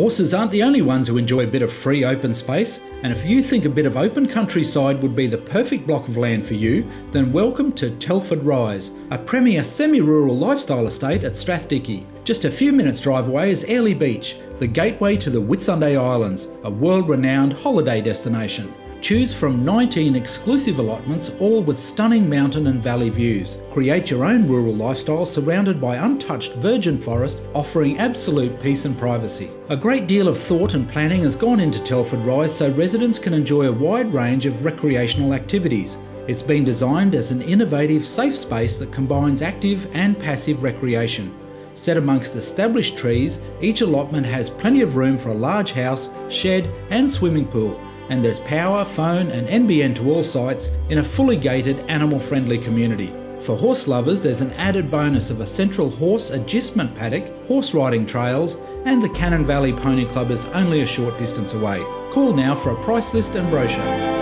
Horses aren't the only ones who enjoy a bit of free open space, and if you think a bit of open countryside would be the perfect block of land for you, then welcome to Telford Rise, a premier semi rural lifestyle estate at Strathdickie. Just a few minutes' drive away is Airlie Beach, the gateway to the Whitsunday Islands, a world renowned holiday destination. Choose from 19 exclusive allotments, all with stunning mountain and valley views. Create your own rural lifestyle surrounded by untouched virgin forest, offering absolute peace and privacy. A great deal of thought and planning has gone into Telford Rise so residents can enjoy a wide range of recreational activities. It's been designed as an innovative, safe space that combines active and passive recreation. Set amongst established trees, each allotment has plenty of room for a large house, shed, and swimming pool and there's power, phone, and NBN to all sites in a fully gated, animal friendly community. For horse lovers, there's an added bonus of a central horse agistment paddock, horse riding trails, and the Cannon Valley Pony Club is only a short distance away. Call now for a price list and brochure.